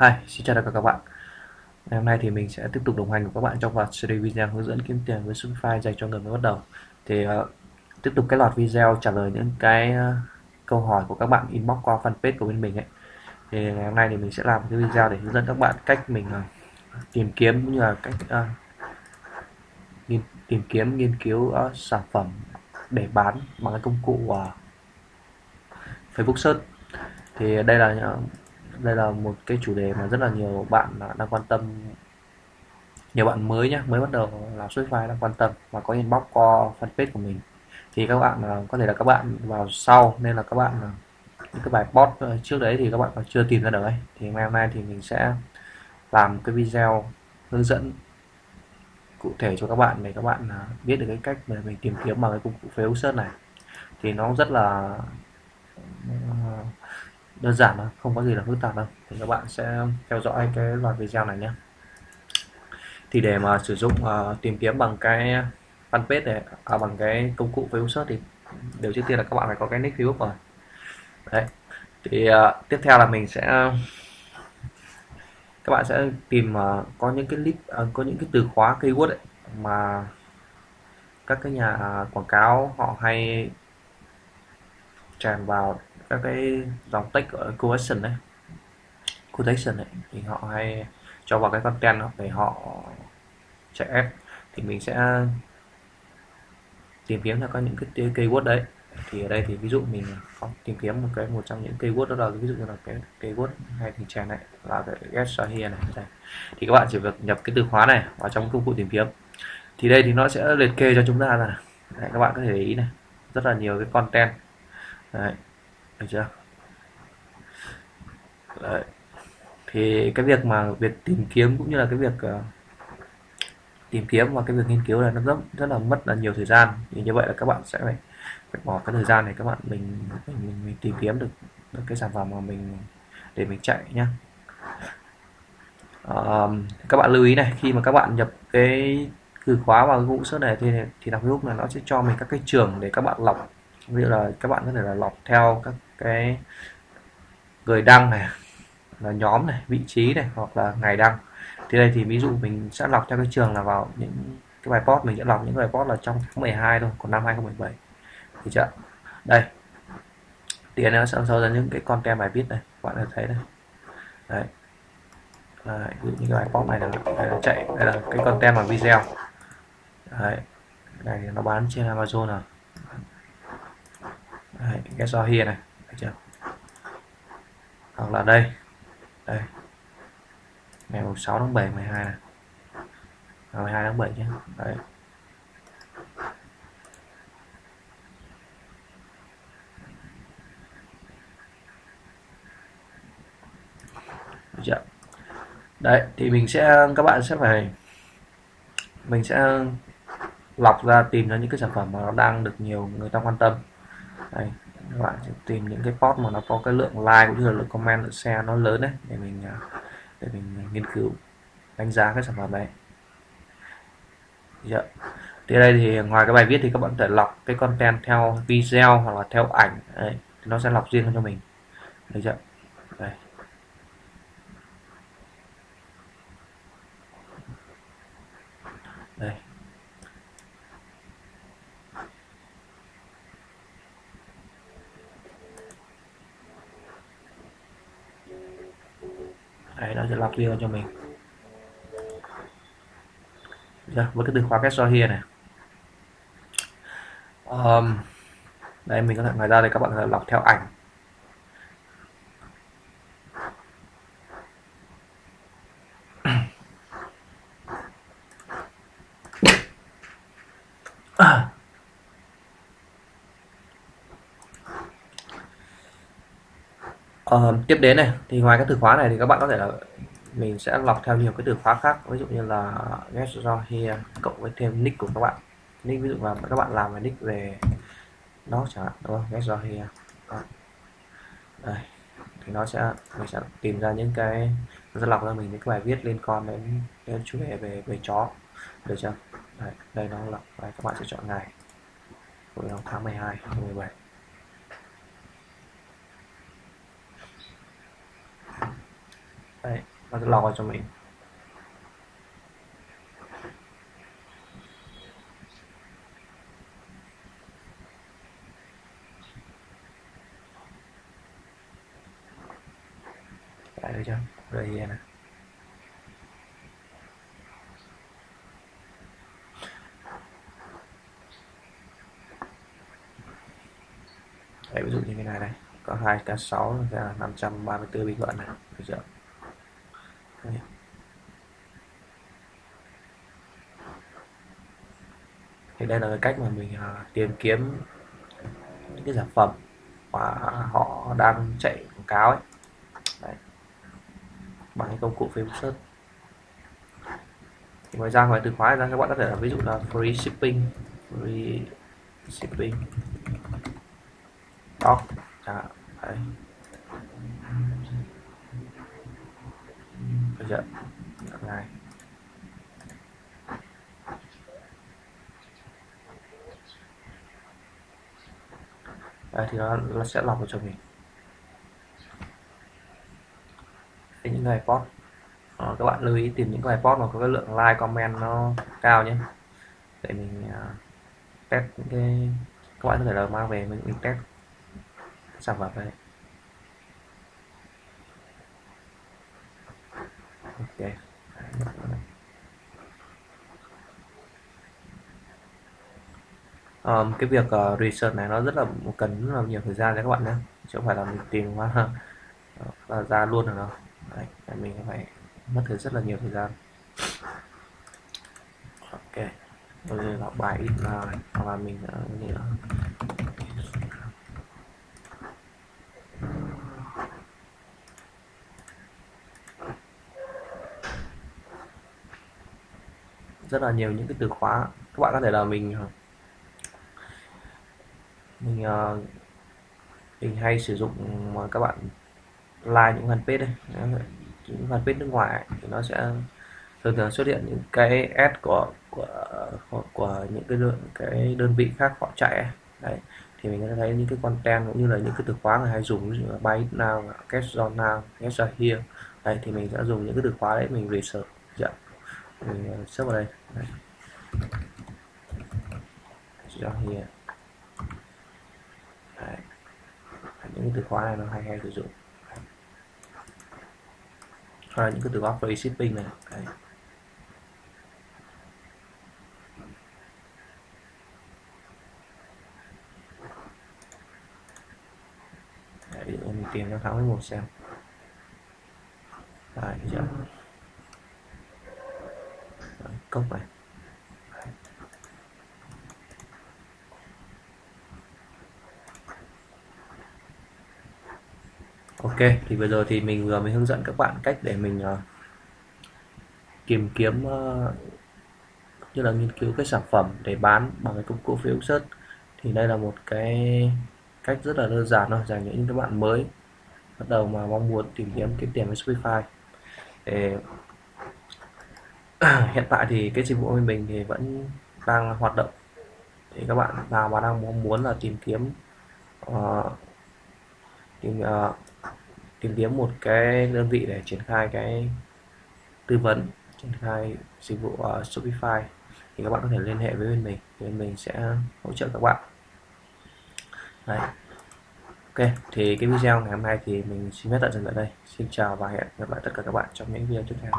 Hi, xin chào tất cả các bạn. Ngày hôm nay thì mình sẽ tiếp tục đồng hành cùng các bạn trong loạt series video hướng dẫn kiếm tiền với Shopify dành cho người mới bắt đầu. Thì uh, tiếp tục cái loạt video trả lời những cái uh, câu hỏi của các bạn inbox qua fanpage của bên mình ấy. Thì ngày hôm nay thì mình sẽ làm cái video để hướng dẫn các bạn cách mình uh, tìm kiếm cũng như là cách uh, nghiên, tìm kiếm nghiên cứu uh, sản phẩm để bán bằng cái công cụ uh, Facebook Search. Thì đây là đây là một cái chủ đề mà rất là nhiều bạn đang quan tâm. Nhiều bạn mới nhé mới bắt đầu làm file đang quan tâm và có inbox qua fanpage của mình. Thì các bạn à, có thể là các bạn vào sau, nên là các bạn à, những cái bài post ờ, trước đấy thì các bạn còn chưa tìm ra được ấy. Thì ngày hôm nay thì mình sẽ làm cái video hướng dẫn cụ thể cho các bạn để các bạn à, biết được cái cách mà mình tìm kiếm bằng cái công cụ Facebook search này. Thì nó rất là đơn giản thôi không có gì là phức tạp đâu. Thì các bạn sẽ theo dõi cái loạt video này nhé. Thì để mà sử dụng uh, tìm kiếm bằng cái fanpage này à, bằng cái công cụ Facebook search thì điều trước tiên là các bạn phải có cái nick Facebook rồi. Đấy. Thì uh, tiếp theo là mình sẽ các bạn sẽ tìm uh, có những cái list uh, có những cái từ khóa keyword ấy, mà các cái nhà quảng cáo họ hay tràn vào các cái dòng text ở quotation đấy quotation đấy thì họ hay cho vào cái content để họ chạy ép thì mình sẽ tìm kiếm ra có những cái keyword đấy. Thì ở đây thì ví dụ mình có tìm kiếm một cái một trong những keyword đó là ví dụ như là cái keyword hay thì trend này là cái get here này đây. thì các bạn chỉ việc nhập cái từ khóa này vào trong công cụ tìm kiếm. Thì đây thì nó sẽ liệt kê cho chúng ta là đấy, các bạn có thể để ý này rất là nhiều cái content. Đấy được chưa? Đấy. thì cái việc mà việc tìm kiếm cũng như là cái việc uh, tìm kiếm và cái việc nghiên cứu này nó rất rất là mất là nhiều thời gian. Thì như vậy là các bạn sẽ phải phải bỏ cái thời gian này các bạn mình mình, mình, mình tìm kiếm được, được cái sản phẩm mà mình để mình chạy nhá. Uh, các bạn lưu ý này khi mà các bạn nhập cái từ khóa vào cái search này thì thì đọc Facebook là nó sẽ cho mình các cái trường để các bạn lọc. Ví dụ là các bạn có thể là lọc theo các cái người đăng này là nhóm này vị trí này hoặc là ngày đăng. Thì đây thì ví dụ mình sẽ lọc theo cái trường là vào những cái bài post mình sẽ lọc những bài post là trong tháng 12 thôi còn năm 2017 thì chưa? Đây. Tiền nó sẽ sâu ra những cái content bài viết này các bạn có thấy đây đấy. Đấy, những cái bài post này là, đây là chạy đây là cái content bằng video. Đấy. Này nó bán trên Amazon rồi. Đấy, cái so here này thấy chưa? Hoặc là đây. Đây. Ngày 6 tháng 7 12 này ngày 12 tháng 7 chứ đấy. Được chưa? Đấy, thì mình sẽ, các bạn sẽ phải, mình sẽ lọc ra tìm ra những cái sản phẩm mà nó đang được nhiều người ta quan tâm. Đây các bạn sẽ tìm những cái post mà nó có cái lượng like cũng như là lượng comment, lượng share nó lớn đấy để mình à, để mình à, nghiên cứu, đánh giá cái sản phẩm này dạ. thì đây thì ngoài cái bài viết thì các bạn có thể lọc cái content theo video hoặc là theo ảnh. Đấy. thì nó sẽ lọc riêng cho mình. Được chưa? Đây. Đây. Đấy nó sẽ lọc riêng cho mình. Dạ, Được, với cái từ khóa get here này. Um, đây mình có thể ngoài ra đây các bạn có thể lọc theo ảnh. Uh, tiếp đến này thì ngoài các từ khóa này thì các bạn có thể là mình sẽ lọc theo nhiều cái từ khóa khác ví dụ như là get do here cộng với thêm nick của các bạn. Nick ví dụ là các bạn làm về nick về nó chẳng hạn đúng không? Get do here. À. đây. Thì nó sẽ mình sẽ tìm ra những cái nó sẽ lọc ra mình những cái bài viết liên quan đến đến chủ đề về về chó. Được chưa? Đây, đây nó lọc đây, các bạn sẽ chọn ngày. Của tháng 12 17 đấy nó sẽ log cho mình. Đấy được chưa đây này Đấy, ví dụ như cái này này có 2k6 là 534 bình luận này. Được chưa Đấy thì đây là cái cách mà mình uh, tìm kiếm những cái sản phẩm mà họ đang chạy quảng cáo ấy. Đấy. bằng cái công cụ Facebook search. Thì ngoài ra ngoài từ khóa ra các bạn có thể là ví dụ là free shipping free shipping. Đó chẳng hạn. Đấy. Bây giờ ngày đây thì nó, nó sẽ lọc vào cho mình. Thế những cái post à, ờ, các bạn lưu ý tìm những cái post mà có cái lượng like comment nó cao nhé. Để mình uh, test những cái các bạn có thể là mang về mình, mình test. Sản phẩm đây ok. Um, cái việc uh, research này nó rất là cần rất là nhiều thời gian đấy các bạn nhé chứ không phải là mình tìm qua là ờ, ra luôn được đâu. Đấy, mình phải mất thời rất là nhiều thời gian. Ok bây giờ là bài ít là hoặc là mình uh, rất là nhiều những cái từ khóa. Các bạn có thể là mình mình uh, mình hay sử dụng mà các bạn like những fanpage đây những fanpage nước ngoài thì nó sẽ thường thường xuất hiện những cái ad của của của, của những cái đơn, cái đơn vị khác họ chạy đấy thì mình sẽ thấy những cái content cũng như là những cái từ khóa người hay dùng ví dụ là buy now, cash on now, cash here đấy thì mình sẽ dùng những cái từ khóa đấy mình research dạ. mình ờ, search vào đây đấy. Down here đấy. những cái từ khóa này nó hay hay sử dụng. Hoặc là những cái từ khóa free shipping này. Đấy. Đấy, ví dụ mình tìm cho tháng 11 xem. Đấy, chưa? Đấy, cốc này Ok, thì bây giờ thì mình vừa mới hướng dẫn các bạn cách để mình uh, tìm kiếm uh, như là nghiên cứu cái sản phẩm để bán bằng cái công cụ phiếu search thì đây là một cái cách rất là đơn giản thôi dành cho những các bạn mới bắt đầu mà mong muốn tìm kiếm kiếm tiền với Shopify. Để hiện tại thì cái dịch vụ của mình thì vẫn đang hoạt động. Thì các bạn nào mà đang mong muốn là tìm kiếm uh, tìm uh, tìm kiếm một cái đơn vị để triển khai cái tư vấn triển khai dịch vụ ở Shopify thì các bạn có thể liên hệ với bên mình thì bên mình sẽ hỗ trợ các bạn Đấy. Ok, thì cái video ngày hôm nay thì mình xin phép tạm dừng ở đây. Xin chào và hẹn gặp lại tất cả các bạn trong những video tiếp theo.